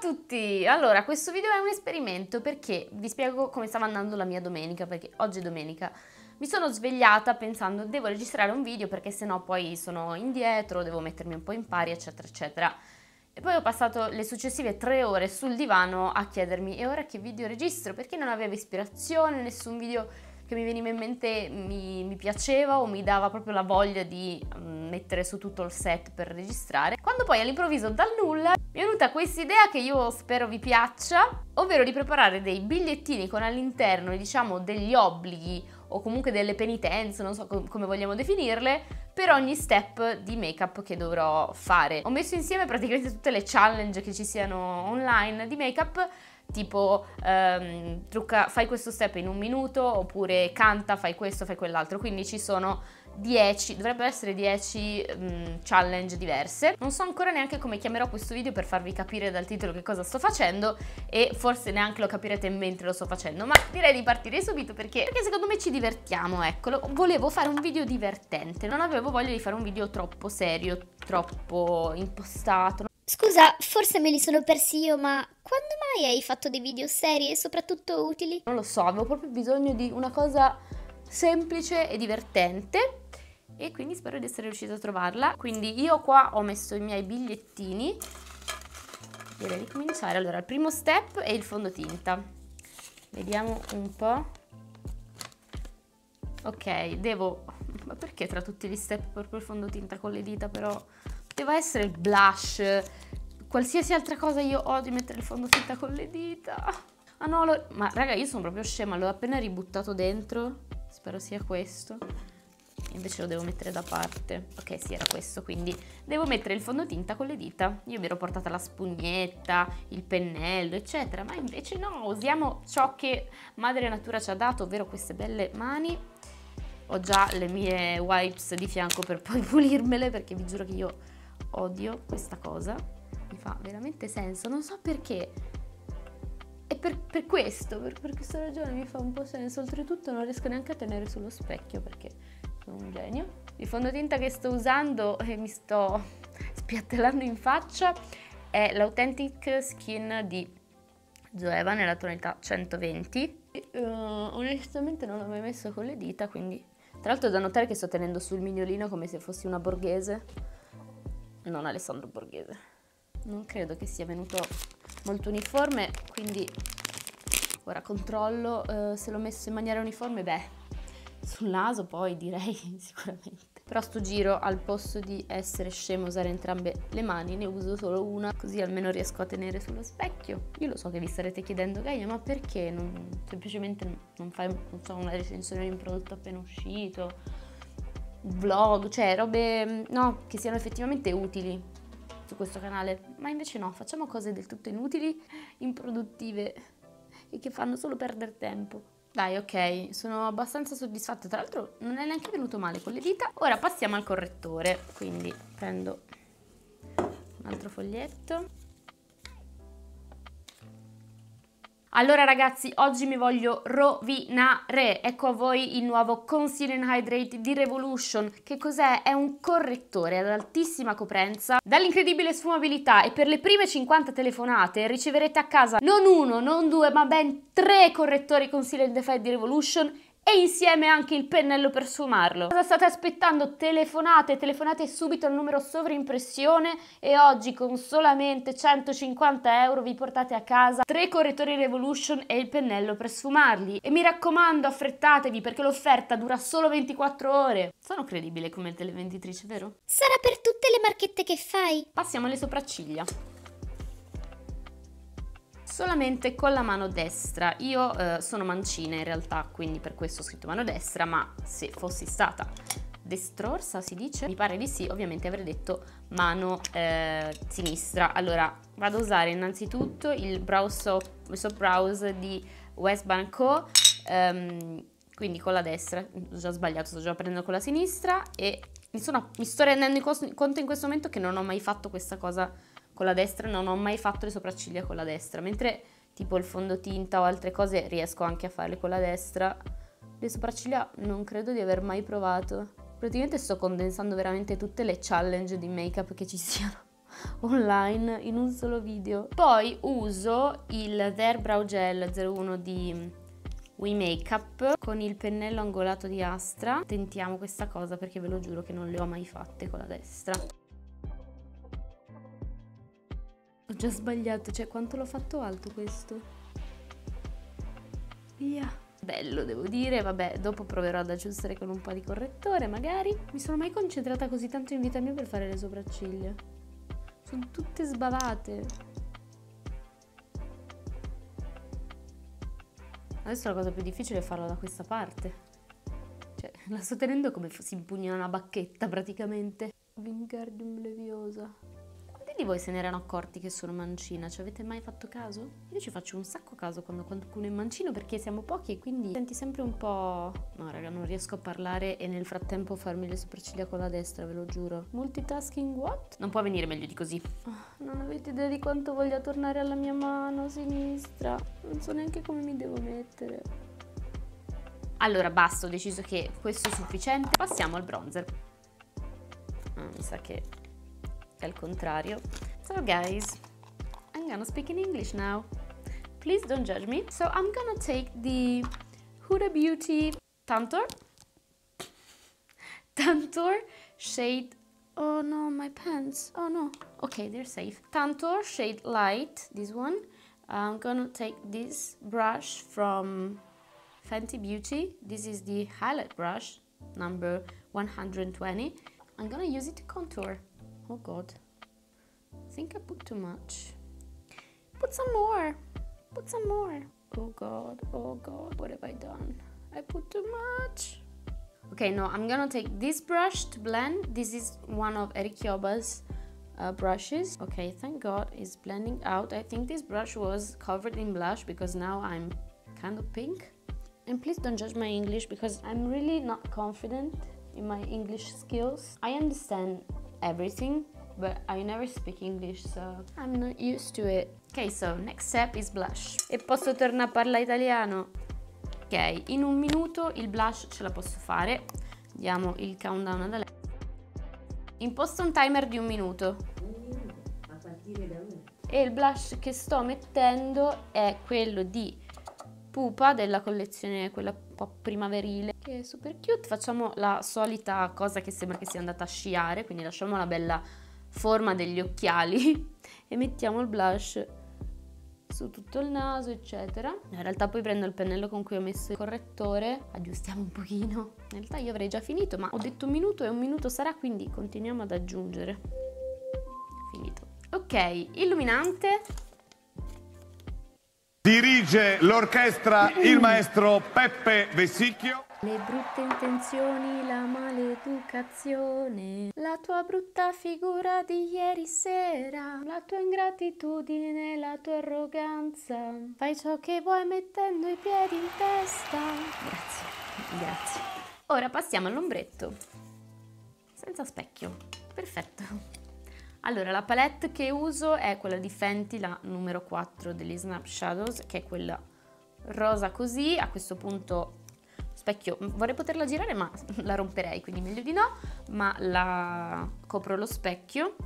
tutti! Allora, questo video è un esperimento perché vi spiego come stava andando la mia domenica, perché oggi è domenica. Mi sono svegliata pensando devo registrare un video perché sennò poi sono indietro, devo mettermi un po' in pari, eccetera, eccetera. E poi ho passato le successive tre ore sul divano a chiedermi e ora che video registro? Perché non avevo ispirazione, nessun video che mi veniva in mente mi, mi piaceva o mi dava proprio la voglia di um, mettere su tutto il set per registrare. Quando poi all'improvviso dal nulla mi è venuta questa idea che io spero vi piaccia, ovvero di preparare dei bigliettini con all'interno diciamo degli obblighi o comunque delle penitenze, non so com- come vogliamo definirle, per ogni step di make-up che dovrò fare. Ho messo insieme praticamente tutte le challenge che ci siano online di make-up tipo um, trucca, fai questo step in un minuto oppure canta, fai questo, fai quell'altro. Quindi ci sono 10, dovrebbero essere 10 um, challenge diverse. Non so ancora neanche come chiamerò questo video per farvi capire dal titolo che cosa sto facendo e forse neanche lo capirete mentre lo sto facendo, ma direi di partire subito perché, perché secondo me ci divertiamo, eccolo. Volevo fare un video divertente, non avevo voglia di fare un video troppo serio, troppo impostato. Scusa, forse me li sono persi io, ma quando mai hai fatto dei video seri e soprattutto utili? Non lo so, avevo proprio bisogno di una cosa semplice e divertente e quindi spero di essere riuscita a trovarla. Quindi io qua ho messo i miei bigliettini. Direi di cominciare. Allora, il primo step è il fondotinta. Vediamo un po'. Ok, devo... Ma perché tra tutti gli step proprio il fondotinta con le dita però Deve essere il blush. Qualsiasi altra cosa io odio mettere il fondotinta con le dita. Ah no, lo... ma raga, io sono proprio scema, l'ho appena ributtato dentro. Spero sia questo. Invece lo devo mettere da parte. Ok, sì, era questo, quindi devo mettere il fondotinta con le dita. Io mi ero portata la spugnetta, il pennello, eccetera, ma invece no, usiamo ciò che Madre Natura ci ha dato, ovvero queste belle mani. Ho già le mie wipes di fianco per poi pulirmele, perché vi giuro che io odio questa cosa, mi fa veramente senso, non so perché. E per, per questo, per, per, questa ragione mi fa un po' senso, oltretutto non riesco neanche a tenere sullo specchio perché sono un genio. Il fondotinta che sto usando e mi sto spiattellando in faccia è l'Authentic Skin di Zoeva nella tonalità 120. E, uh, onestamente non l'ho mai messo con le dita, quindi... Tra l'altro è da notare che sto tenendo sul mignolino come se fossi una borghese non Alessandro Borghese. Non credo che sia venuto molto uniforme, quindi ora controllo uh, se l'ho messo in maniera uniforme, beh, sul naso poi direi sicuramente. Però sto giro al posto di essere scemo usare entrambe le mani ne uso solo una così almeno riesco a tenere sullo specchio. Io lo so che vi starete chiedendo Gaia ma perché non, semplicemente non fai non so, una recensione di un prodotto appena uscito? Vlog, cioè robe no, che siano effettivamente utili su questo canale, ma invece no, facciamo cose del tutto inutili, improduttive e che fanno solo perdere tempo. Dai, ok, sono abbastanza soddisfatta, tra l'altro non è neanche venuto male con le dita. Ora passiamo al correttore, quindi prendo un altro foglietto Allora ragazzi, oggi mi voglio rovinare. Ecco a voi il nuovo Concealing Hydrate di Revolution. Che cos'è? È un correttore ad altissima coprenza, dall'incredibile sfumabilità e per le prime 50 telefonate riceverete a casa non uno, non due, ma ben tre correttori Concealing Effect di Revolution e insieme anche il pennello per sfumarlo. Cosa state aspettando? Telefonate, telefonate subito al numero sovraimpressione e oggi con solamente 150 euro vi portate a casa tre correttori Revolution e il pennello per sfumarli. E mi raccomando affrettatevi perché l'offerta dura solo 24 ore. Sono credibile come televenditrice, vero? Sarà per tutte le marchette che fai. Passiamo alle sopracciglia solamente con la mano destra. Io eh, sono mancina in realtà, quindi per questo ho scritto mano destra, ma se fossi stata destrorsa si dice? Mi pare di sì, ovviamente avrei detto mano eh, sinistra. Allora, vado a usare innanzitutto il brow soap, soap brows di Westbank Co. Um, quindi con la destra, ho già sbagliato, sto già prendendo con la sinistra e mi, mi sto rendendo conto in questo momento che non ho mai fatto questa cosa con la destra non ho mai fatto le sopracciglia con la destra, mentre tipo il fondotinta o altre cose riesco anche a farle con la destra. Le sopracciglia non credo di aver mai provato. Praticamente sto condensando veramente tutte le challenge di make up che ci siano online in un solo video. Poi uso il There Brow Gel 01 di We Makeup con il pennello angolato di Astra. Tentiamo questa cosa perché ve lo giuro che non le ho mai fatte con la destra. Ho già sbagliato, cioè quanto l'ho fatto alto questo? Via. Bello devo dire, vabbè dopo proverò ad aggiustare con un po' di correttore magari. Mi sono mai concentrata così tanto in vita mia per fare le sopracciglia. Sono tutte sbavate. Adesso la cosa più difficile è farla da questa parte. Cioè, la sto tenendo come se impugna una bacchetta praticamente. Wingardium Leviosa di voi se ne erano accorti che sono mancina? Ci avete mai fatto caso? Io ci faccio un sacco caso quando qualcuno è mancino perché siamo pochi e quindi senti sempre un po'... No raga, non riesco a parlare e nel frattempo farmi le sopracciglia con la destra, ve lo giuro. Multitasking what? Non può venire meglio di così. Oh, non avete idea di quanto voglia tornare alla mia mano sinistra. Non so neanche come mi devo mettere. Allora basta, ho deciso che questo è sufficiente. Passiamo al bronzer. Ah, mi sa che contrario. So guys, I'm gonna speak in English now. Please don't judge me. So I'm gonna take the Huda Beauty Tantor. Tantor shade Oh no, my pants. Oh no. Okay, they're safe. Tantor shade light, this one. I'm gonna take this brush from Fenty Beauty. This is the highlight brush, number 120. I'm gonna use it to contour. Oh god. I think I put too much. Put some more. Put some more. Oh god. Oh god. What have I done? I put too much. Okay, no, I'm gonna take this brush to blend. This is one of Eric Yoba's uh, brushes. Okay, thank God it's blending out. I think this brush was covered in blush because now I'm kind of pink. And please don't judge my English because I'm really not confident in my English skills. I understand everything, but I never speak English, so I'm not used to it. Ok, so next step is blush. E posso tornare a parlare italiano? Ok, in un minuto il blush ce la posso fare. Diamo il countdown ad Alexa. Imposto un timer di un minuto. A partire da me. E il blush che sto mettendo è quello di pupa della collezione quella un po' primaverile che è super cute. Facciamo la solita cosa che sembra che sia andata a sciare quindi lasciamo la bella forma degli occhiali e mettiamo il blush su tutto il naso eccetera. In realtà poi prendo il pennello con cui ho messo il correttore aggiustiamo un pochino. In realtà io avrei già finito ma ho detto un minuto e un minuto sarà quindi continuiamo ad aggiungere. Finito. Ok illuminante Dirige l'orchestra il maestro Peppe Vessicchio. Le brutte intenzioni, la maleducazione, la tua brutta figura di ieri sera, la tua ingratitudine, la tua arroganza. Fai ciò che vuoi mettendo i piedi in testa. Grazie, grazie. Ora passiamo all'ombretto. Senza specchio. Perfetto. Allora, la palette che uso è quella di Fenty, la numero 4 degli Snap Shadows, che è quella rosa così. A questo punto specchio vorrei poterla girare ma la romperei, quindi meglio di no, ma la copro lo specchio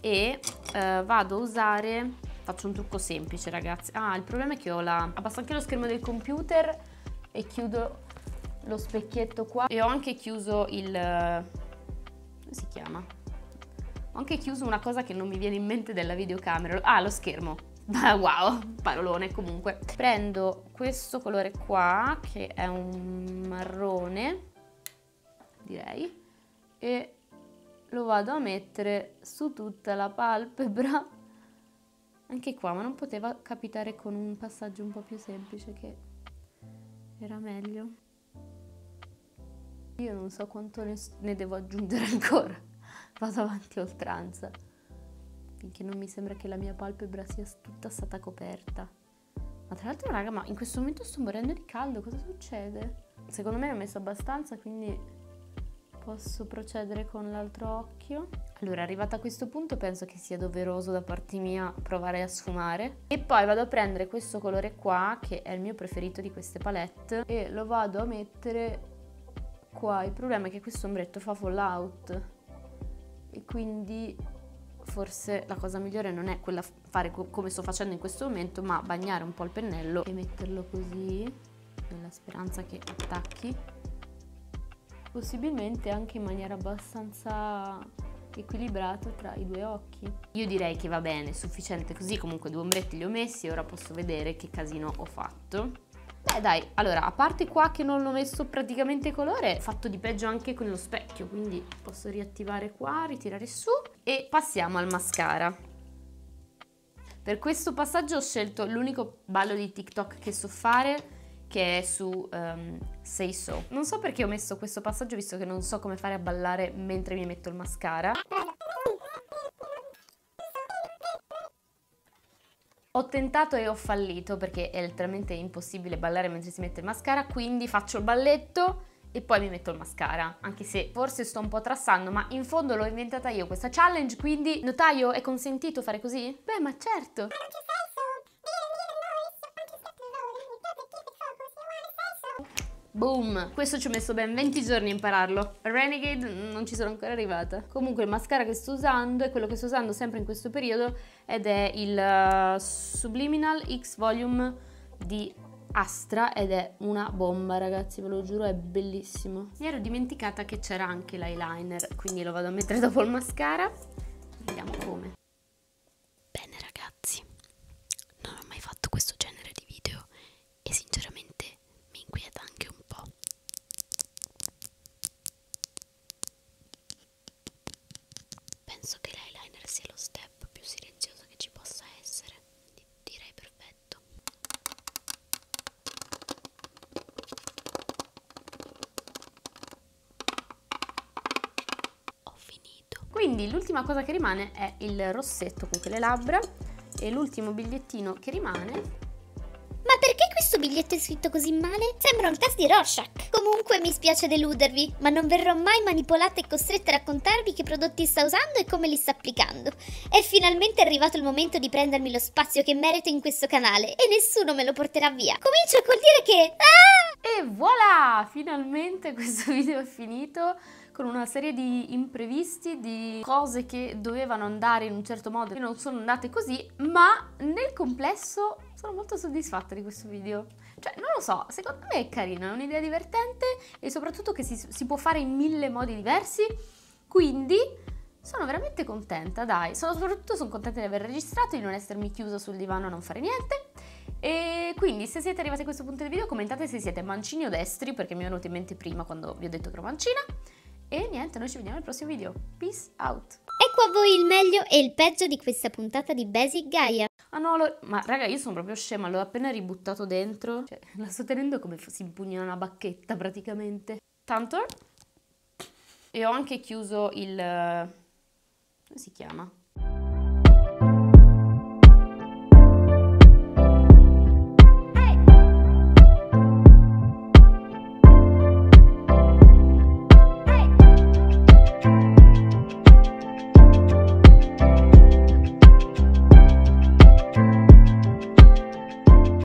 e eh, vado a usare, faccio un trucco semplice ragazzi. Ah, il problema è che ho la, abbasso anche lo schermo del computer e chiudo lo specchietto qua e ho anche chiuso il, come si chiama? Ho anche chiuso una cosa che non mi viene in mente della videocamera. Ah, lo schermo. wow, parolone comunque. Prendo questo colore qua, che è un marrone, direi, e lo vado a mettere su tutta la palpebra. Anche qua, ma non poteva capitare con un passaggio un po' più semplice che era meglio. Io non so quanto ne, ne devo aggiungere ancora vado avanti a oltranza, finché non mi sembra che la mia palpebra sia tutta stata coperta. Ma tra l'altro, raga, ma in questo momento sto morendo di caldo, cosa succede? Secondo me ne ho messo abbastanza, quindi posso procedere con l'altro occhio. Allora, arrivata a questo punto penso che sia doveroso da parte mia provare a sfumare. E poi vado a prendere questo colore qua, che è il mio preferito di queste palette, e lo vado a mettere qua. Il problema è che questo ombretto fa fallout e quindi forse la cosa migliore non è quella fare co- come sto facendo in questo momento, ma bagnare un po' il pennello e metterlo così, nella speranza che attacchi. Possibilmente anche in maniera abbastanza equilibrata tra i due occhi. Io direi che va bene, sufficiente così, comunque due ombretti li ho messi e ora posso vedere che casino ho fatto. Beh dai, allora, a parte qua che non ho messo praticamente colore, ho fatto di peggio anche con lo specchio, quindi posso riattivare qua, ritirare su e passiamo al mascara. Per questo passaggio ho scelto l'unico ballo di TikTok che so fare, che è su um, Say So. Non so perché ho messo questo passaggio visto che non so come fare a ballare mentre mi metto il mascara. Ho tentato e ho fallito perché è letteralmente impossibile ballare mentre si mette il mascara, quindi faccio il balletto e poi mi metto il mascara, anche se forse sto un po' trassando, ma in fondo l'ho inventata io questa challenge, quindi notaio è consentito fare così? Beh, ma certo! Boom! Questo ci ho messo ben 20 giorni a impararlo. Renegade non ci sono ancora arrivata. Comunque il mascara che sto usando è quello che sto usando sempre in questo periodo ed è il uh, Subliminal X Volume di Astra ed è una bomba ragazzi, ve lo giuro, è bellissimo. Mi ero dimenticata che c'era anche l'eyeliner, quindi lo vado a mettere dopo il mascara. Vediamo come. Bene ragazzi, non ho mai fatto questo genere di video e sinceramente mi inquieta anche un po'. Penso che l'eyeliner sia lo step più silenzioso che ci possa essere. Di- direi perfetto. Ho finito. Quindi l'ultima cosa che rimane è il rossetto con quelle labbra e l'ultimo bigliettino che rimane Ma perché questo biglietto è scritto così male? Sembra un test di Rorschach. Comunque mi spiace deludervi, ma non verrò mai manipolata e costretta a raccontarvi che prodotti sta usando e come li sta applicando. È finalmente arrivato il momento di prendermi lo spazio che merito in questo canale e nessuno me lo porterà via. Comincio col dire che... Ah! E voilà! Finalmente questo video è finito con una serie di imprevisti, di cose che dovevano andare in un certo modo e non sono andate così, ma nel complesso sono molto soddisfatta di questo video. Cioè, non lo so, secondo me è carino, è un'idea divertente e soprattutto che si, si può fare in mille modi diversi, quindi sono veramente contenta, dai. Sono, soprattutto sono contenta di aver registrato, di non essermi chiusa sul divano a non fare niente. E quindi se siete arrivati a questo punto del video commentate se siete mancini o destri, perché mi è venuto in mente prima quando vi ho detto che ero mancina. E niente, noi ci vediamo al prossimo video. Peace out. Ecco a voi il meglio e il peggio di questa puntata di Basic Gaia. Ah no, lo- ma raga, io sono proprio scema, l'ho appena ributtato dentro. Cioè, la sto tenendo come si impugna una bacchetta praticamente. Tanto. E ho anche chiuso il... come si chiama?